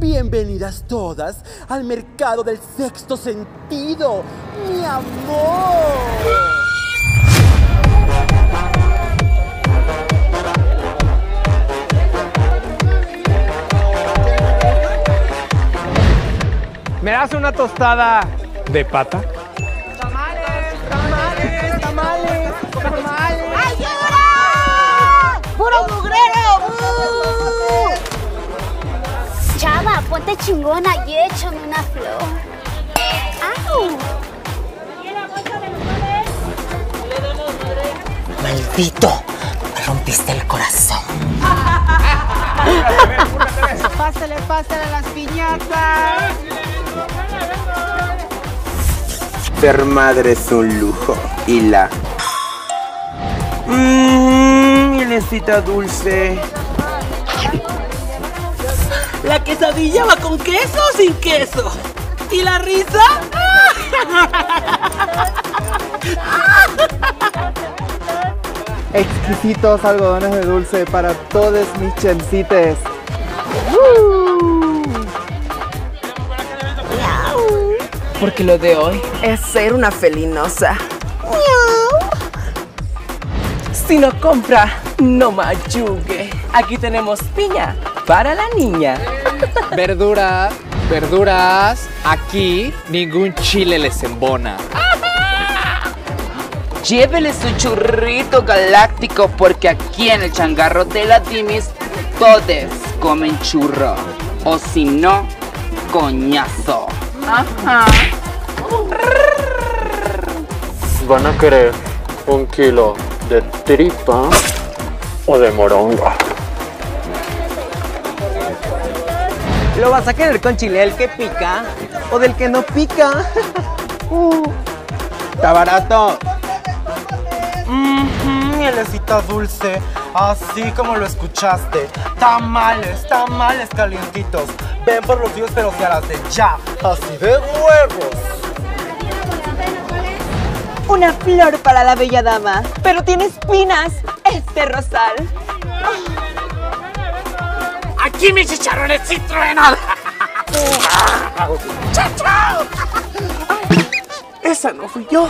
Bienvenidas todas al mercado del sexto sentido, mi amor. ¿Me das una tostada de pata? Ponte chingona y échame una flor. ¡Au! Maldito, me rompiste el corazón. Pásale, pásale las piñatas. Ser madre es un lujo. Y la. Mmm, mielecita dulce. ¿La quesadilla va con queso o sin queso? ¿Y la risa? Exquisitos algodones de dulce para todos mis chemcites. Porque lo de hoy es ser una felinosa. Si no compra, no mayugue. Aquí tenemos piña para la niña. Verduras, verduras. Aquí ningún chile les embona. Llévele su churrito galáctico porque aquí en el changarro de la Dimis todos comen churro. O si no, coñazo. Ajá. Van a querer un kilo de tripa o de moronga. ¿Lo vas a querer con chile del que pica o del que no pica? Está barato. mielecita dulce, así como lo escuchaste. Tamales, tamales calientitos. Ven por los tuyos, pero se las de ya. Así de huevos. Una flor para la bella dama, pero tiene espinas este rosal. Aquí mis chicharrones sí truenan. ¡Chao, chao! Esa no fui yo.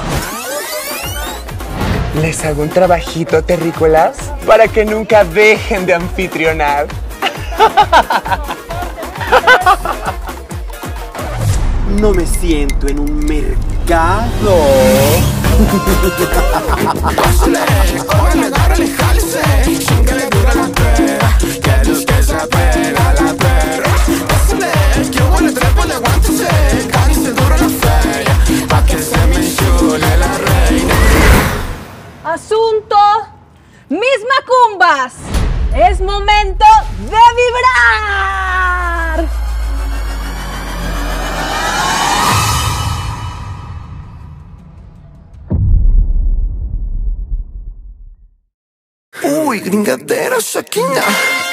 Les hago un trabajito, terrícolas, para que nunca dejen de anfitrionar. No me siento en un mercado. Asunto, mis macumbas. Es momento de vibrar. Uy, gringadera, Shakina.